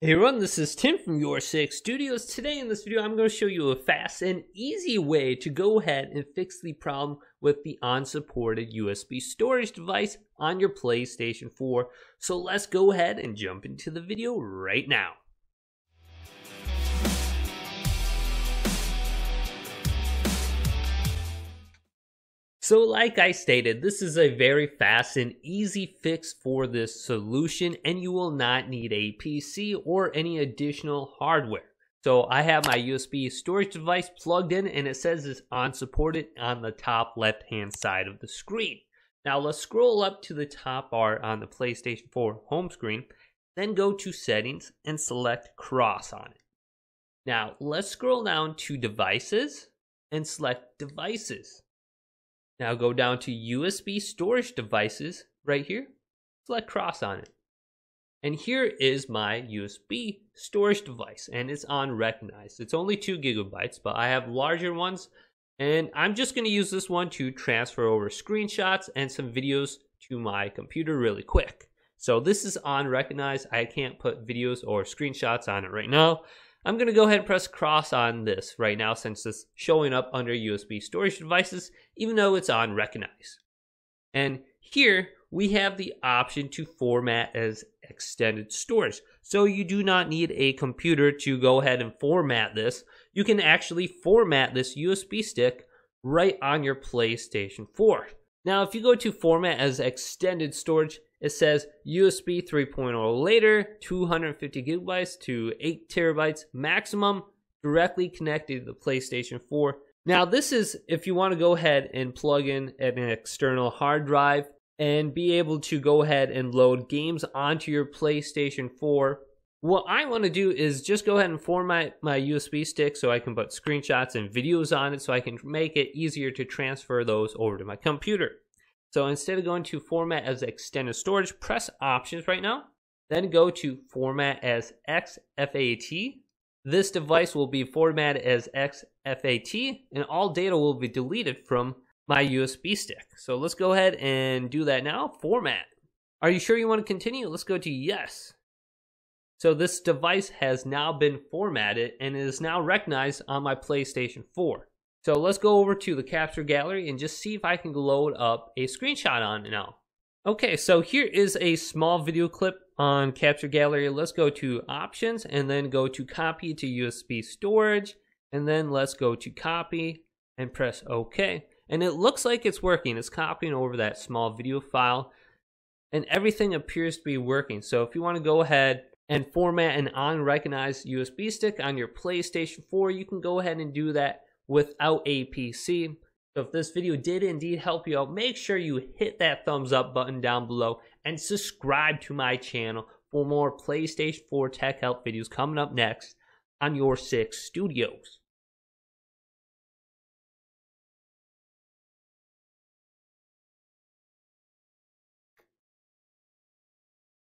Hey everyone, this is Tim from Your Six Studios. Today in this video, I'm going to show you a fast and easy way to go ahead and fix the problem with the unsupported USB storage device on your PlayStation 4. So let's go ahead and jump into the video right now. So like I stated, this is a very fast and easy fix for this solution and you will not need a PC or any additional hardware. So I have my USB storage device plugged in and it says it's unsupported on the top left hand side of the screen. Now let's scroll up to the top bar on the PlayStation 4 home screen, then go to settings and select cross on it. Now let's scroll down to devices and select devices. Now go down to USB storage devices right here. Select cross on it. And here is my USB storage device and it's unrecognized. It's only two gigabytes, but I have larger ones and I'm just gonna use this one to transfer over screenshots and some videos to my computer really quick. So this is unrecognized. I can't put videos or screenshots on it right now. I'm going to go ahead and press cross on this right now since it's showing up under USB storage devices, even though it's on recognize. And here we have the option to format as extended storage. So you do not need a computer to go ahead and format this. You can actually format this USB stick right on your PlayStation 4. Now, if you go to format as extended storage, it says USB 3.0 later, 250 gigabytes to 8 terabytes maximum, directly connected to the PlayStation 4. Now, this is if you want to go ahead and plug in an external hard drive and be able to go ahead and load games onto your PlayStation 4. What I want to do is just go ahead and format my USB stick so I can put screenshots and videos on it so I can make it easier to transfer those over to my computer. So instead of going to format as extended storage, press options right now. Then go to format as exFAT. This device will be formatted as exFAT and all data will be deleted from my USB stick. So let's go ahead and do that now. Format. Are you sure you want to continue? Let's go to yes. So this device has now been formatted and is now recognized on my PlayStation 4. So let's go over to the capture gallery and just see if I can load up a screenshot on it now. Okay, so here is a small video clip on capture gallery. Let's go to options and then go to copy to USB storage. And then let's go to copy and press OK. And it looks like it's working. It's copying over that small video file and everything appears to be working. So if you want to go ahead and format an unrecognized USB stick on your PlayStation 4, you can go ahead and do that without a PC. So if this video did indeed help you out, make sure you hit that thumbs up button down below and subscribe to my channel for more PlayStation 4 tech help videos coming up next on your six studios.